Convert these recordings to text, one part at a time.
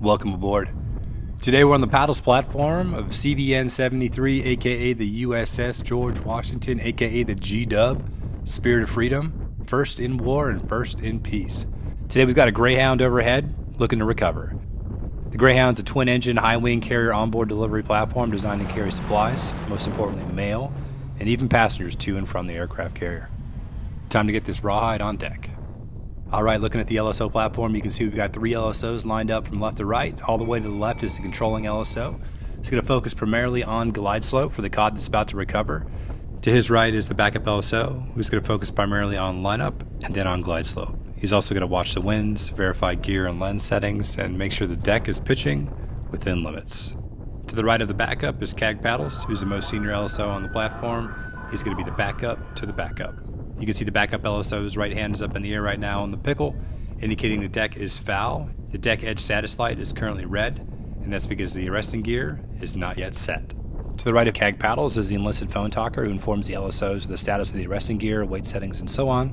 Welcome aboard. Today we're on the paddles platform of CVN 73, aka the USS George Washington, aka the G Dub, Spirit of Freedom, first in war and first in peace. Today we've got a Greyhound overhead looking to recover. The Greyhound's a twin engine, high wing carrier onboard delivery platform designed to carry supplies, most importantly, mail, and even passengers to and from the aircraft carrier. Time to get this rawhide on deck. All right, looking at the LSO platform, you can see we've got three LSOs lined up from left to right. All the way to the left is the controlling LSO. It's going to focus primarily on glide slope for the cod that's about to recover. To his right is the backup LSO, who's going to focus primarily on lineup and then on glide slope. He's also going to watch the winds, verify gear and lens settings, and make sure the deck is pitching within limits. To the right of the backup is CAG Paddles, who's the most senior LSO on the platform. He's going to be the backup to the backup. You can see the backup LSO's right hand is up in the air right now on the pickle, indicating the deck is foul. The deck edge status light is currently red, and that's because the arresting gear is not yet set. To the right of CAG Paddles is the enlisted phone talker who informs the LSOs of the status of the arresting gear, weight settings, and so on.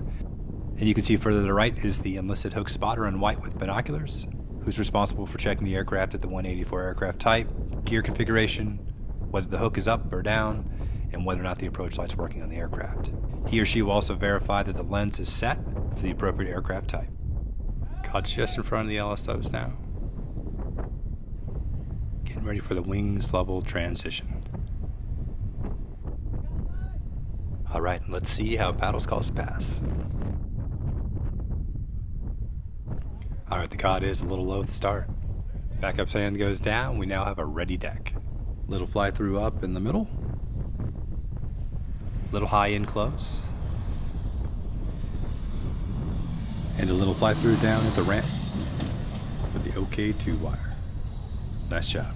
And you can see further to the right is the enlisted hook spotter in white with binoculars, who's responsible for checking the aircraft at the 184 aircraft type, gear configuration, whether the hook is up or down, and whether or not the approach light's working on the aircraft. He or she will also verify that the lens is set for the appropriate aircraft type. Cod's just in front of the LSOs now. Getting ready for the wings level transition. Alright, let's see how paddles calls pass. Alright, the cod is a little low at the start. Backup sand goes down, we now have a ready deck. Little fly through up in the middle, little high in close. And a little fly through down at the ramp for the OK2 wire. Nice job.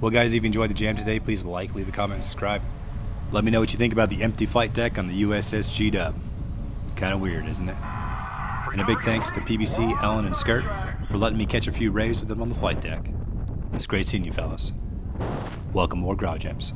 Well, guys, if you enjoyed the jam today, please like, leave a comment, subscribe. Let me know what you think about the empty flight deck on the USS G Dub. Kind of weird, isn't it? And a big thanks to PBC, Ellen, and Skirt for letting me catch a few rays with them on the flight deck. It's great seeing you fellas. Welcome more Growler Jams.